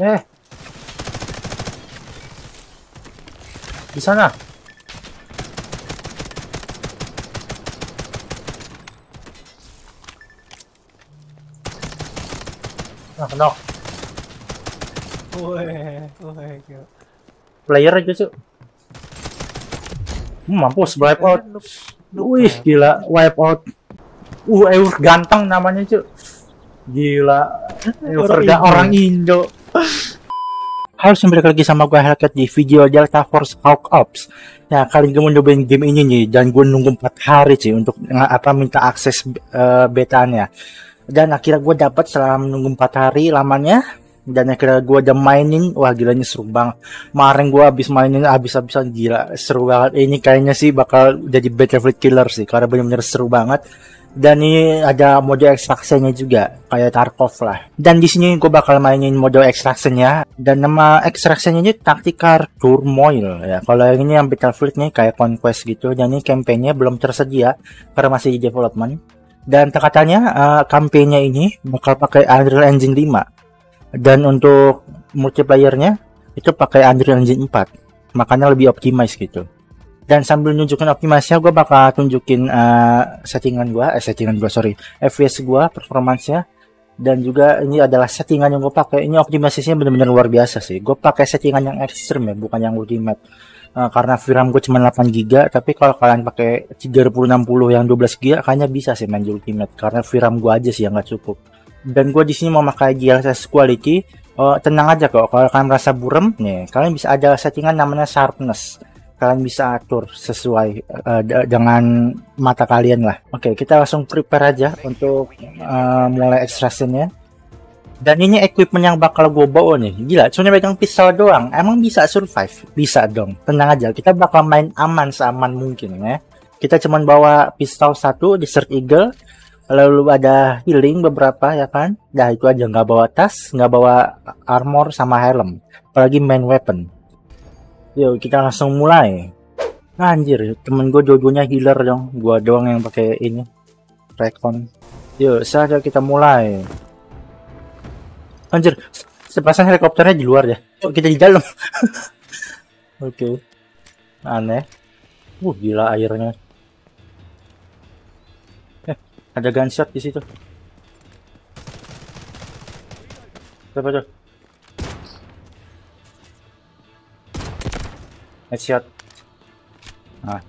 Eh. Di sana. Nah, kenok. Player aja, Cuk. Hmm, mampus, wipe out. Noob Wih, gila, wipe out. Uh, Eur ganteng namanya, Cuk. Gila. Eur Orang ga- Indo. orang Indo. Halo, balik lagi sama gue Hellcat di video Delta Force Hawk Ops. Nah, kali gue mau nyobain game ini nih, dan gue nunggu 4 hari sih untuk apa minta akses eh, betanya. Dan akhirnya gue dapat setelah menunggu 4 hari lamanya. Dan akhirnya gue udah mainin, wah gila ini seru banget. Kemarin gue habis mainin habis-habisan gila, seru banget. Ini kayaknya sih bakal jadi Battlefield Killer sih, karena bener-bener seru banget. Dan ini ada mode ekstraksinya juga, kayak Tarkov lah. Dan di sini gue bakal mainin mode ekstraksinya. Dan nama ekstraksinya ini Tactical Turmoil ya. Kalau yang ini yang Battlefield nih kayak Conquest gitu. Dan ini campaign-nya belum tersedia karena masih di development. Dan katanya eh, campaign-nya ini bakal pakai Unreal Engine 5. Dan untuk multiplayer-nya itu pakai Unreal Engine 4. Makanya lebih optimize gitu. Dan sambil nunjukin optimasinya, gue bakal tunjukin eh, settingan gue, eh settingan gue sorry, FPS gue, performance-nya, dan juga ini adalah settingan yang gue pakai. Ini optimasinya benar-benar luar biasa sih. Gue pakai settingan yang ekstrim ya, bukan yang ultimate. Eh, karena VRAM gue cuma 8 GB, tapi kalau kalian pakai 3060 yang 12 GB, kayaknya bisa sih main ultimate. Karena VRAM gue aja sih yang nggak cukup. Dan gue di sini mau pakai GLSS quality. Oh, tenang aja kok, kalau kalian merasa burem, nih, kalian bisa ada settingan namanya sharpness kalian bisa atur sesuai de- dengan mata kalian lah. Oke, kita langsung prepare aja untuk eh, mulai extractionnya. Dan ini equipment yang bakal gue bawa nih. Gila, cuma pegang pistol doang. Emang bisa survive? Bisa dong. Tenang aja, kita bakal main aman seaman mungkin ya. Kita cuma bawa pistol satu, Desert Eagle. Lalu ada healing beberapa ya kan. Dah itu aja, nggak bawa tas, nggak bawa armor sama helm. Apalagi main weapon. Yuk kita langsung mulai. Anjir, temen gue dua-duanya healer dong. Gua doang yang pakai ini. Recon. Yuk, saatnya kita mulai. Anjir, se- sepasang helikopternya di luar ya. Kok kita di dalam? Oke. Aneh. Uh, gila airnya. Eh, ada gunshot di situ. Siapa tuh? Headshot. Nah.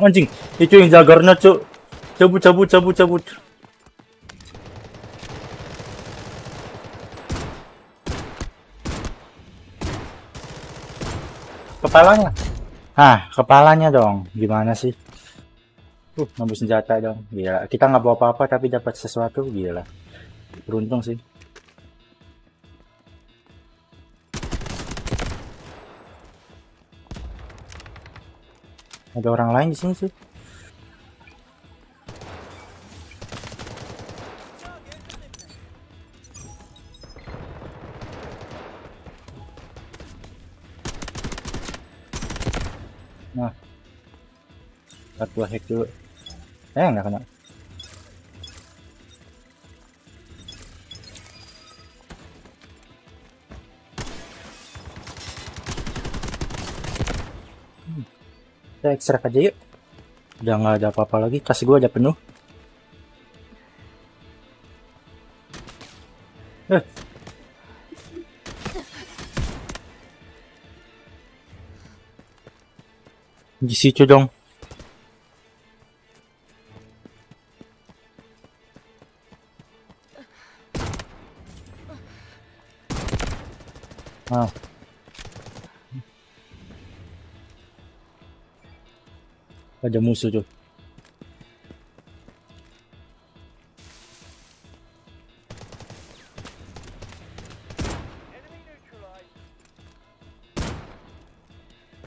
Anjing, itu yang jagarnya, cuk. Cabut, cabut, cabut, cabut. Kepalanya. Hah, kepalanya dong. Gimana sih? Uh, ngambil senjata dong. Gila. Kita nggak bawa apa-apa tapi dapat sesuatu. Gila. Beruntung sih. Ada orang lain di sini sih. Gua hack dulu. Eh, nggak kena. Hmm. Kita ekstrak aja yuk. Udah nggak ada apa-apa lagi. Tas gua ada penuh. Eh. Di situ dong. Ah. Ada musuh tuh.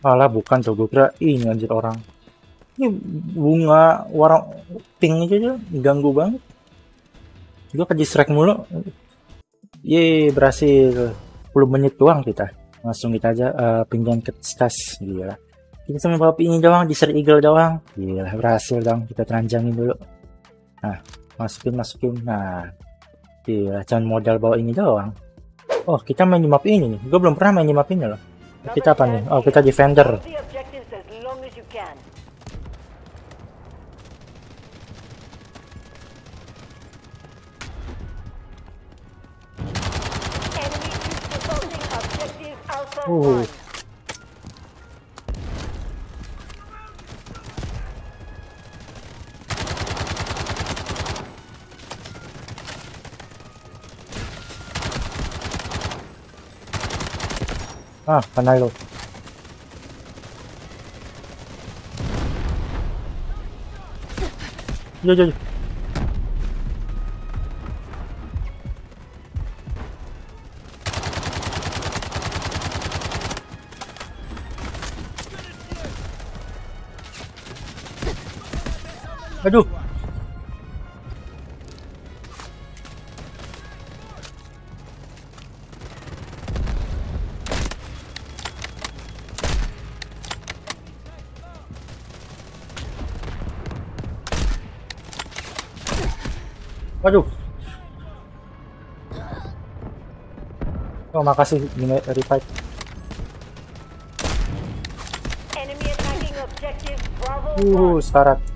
Alah bukan tuh gue kira ini anjir orang. Ini bunga warna pink aja tuh ganggu banget. Gue ke mulu. Ye, berhasil. 10 menit doang kita. Langsung kita aja uh, pindahan ke stas. Gila. Kita cuma bawa ini doang, di eagle doang. Gila, berhasil dong. Kita teranjangin dulu. Nah, masukin, masukin. Nah, gila, cuman modal bawa ini doang. Oh, kita main di map ini nih. Gue belum pernah main di map ini loh. Kita apa nih? Oh, kita defender. Ooh. À, thằng này rồi. Vô vô vô. Aduh. Waduh. Oh, makasih ini revive. Enemy attacking objective Bravo Uh, 1. sekarat.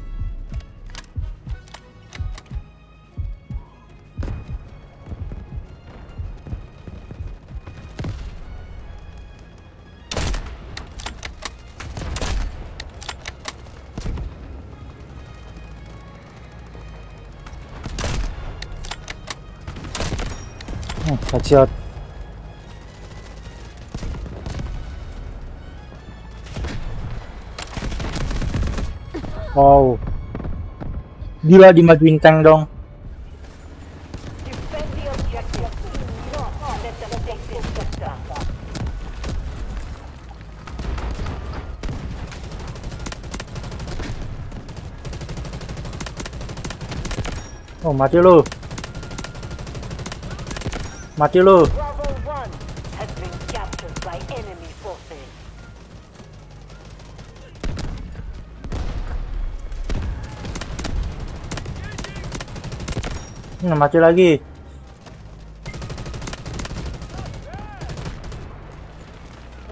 Headshot. Wow. Gila dimajuin tank dong. Defend the objective. Enemy forces. Hmm, mati lagi.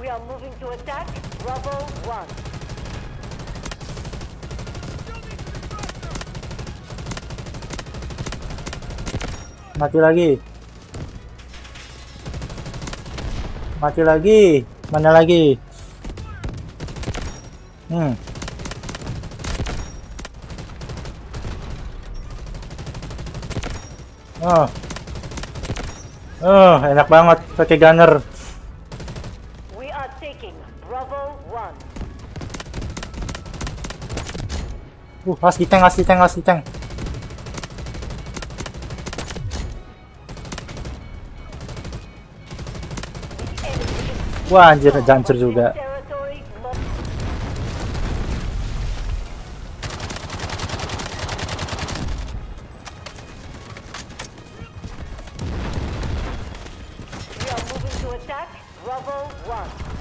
We are moving to attack Bravo 1. Mati lagi. Mati lagi. Mana lagi? Hmm. Oh. Oh, enak banget pakai gunner. We are taking Bravo 1. Uh, as di tank, as di tank, as di tank. Wah, anjir, hancur juga. Territory lo- We are moving to attack Bravo 1.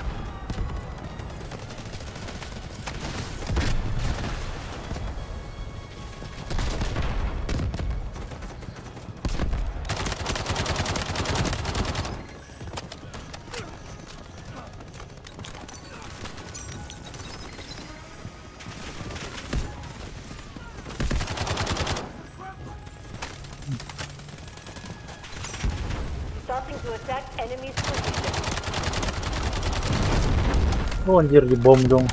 Oh, anjir, di bom dong.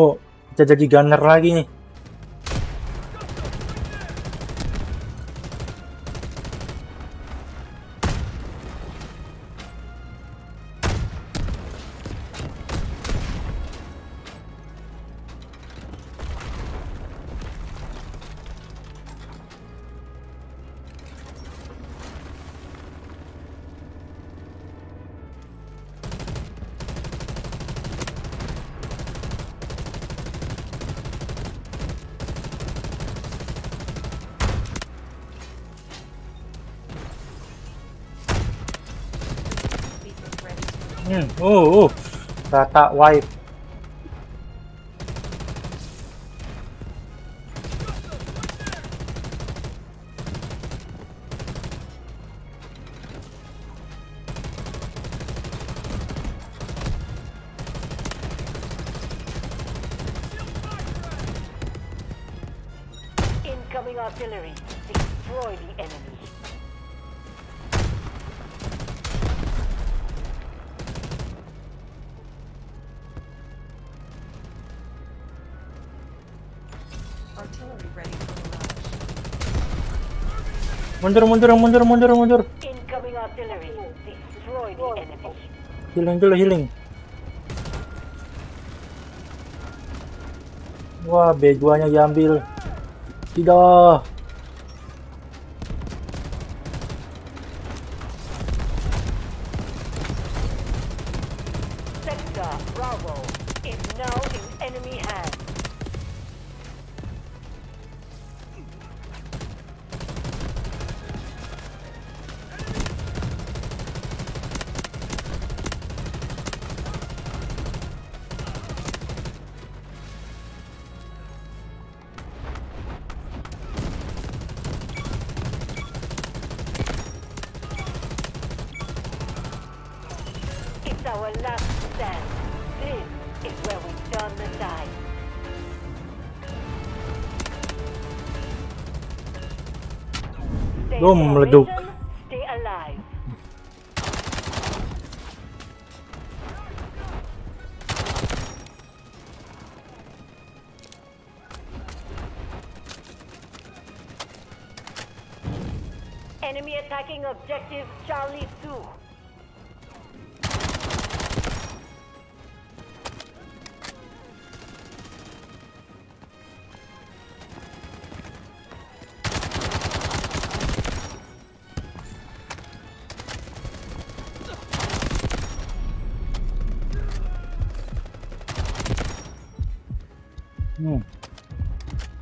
Oh, kita jadi gunner lagi nih. Hmm, uh, uh. Rata wipe. Incoming artillery. Destroy the enemy. Mundur, mundur, mundur, mundur, mundur. Healing dulu, healing. Wah, B2-nya diambil. Tidak. Our last stand. This is where we turn the tide. Stay Boom, on Stay alive. Enemy attacking objective Charlie 2.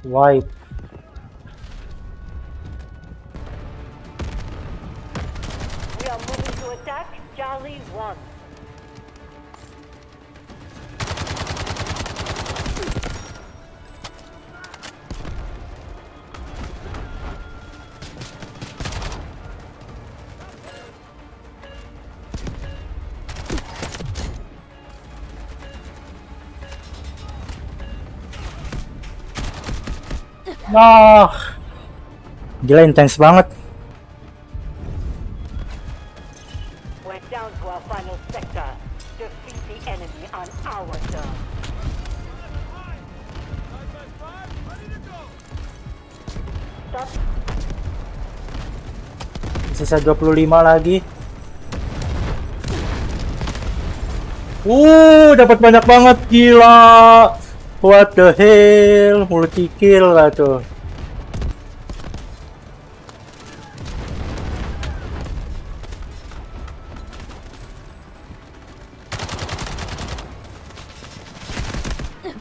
Wipe. Nah. Gila intens banget. Sisa 25 lagi. Uh, dapat banyak banget gila. What the hell? Multi kill lah tuh.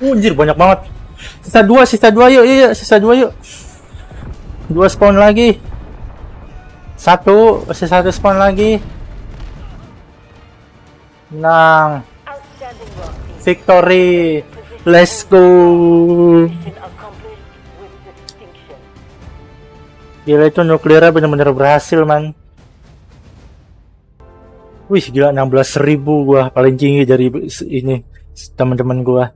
Uh, anjir banyak banget. Sisa dua, sisa dua yuk, yuk, sisa dua yuk. Dua spawn lagi. Satu, sisa satu spawn lagi. Team. victory. Let's go. Gila itu nuklirnya bener-bener berhasil, man. Wih, gila 16.000 gua paling tinggi dari ini teman-teman gua.